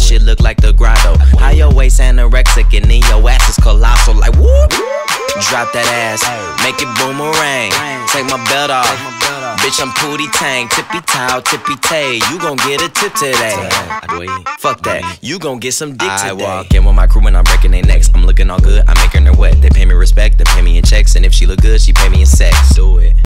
That shit look like the grotto. How your waist anorexic and then your ass is colossal. Like whoop. Drop that ass, make it boomerang. Take my belt off. Bitch, I'm Pootie Tang, tippy toe, tippy tay. You gon' get a tip today. Fuck that, you gon' get some dick today. I walk in with my crew and I'm breaking their necks. I'm looking all good, I'm making her wet. They pay me respect, they pay me in checks, and if she look good, she pay me in sex. Do it.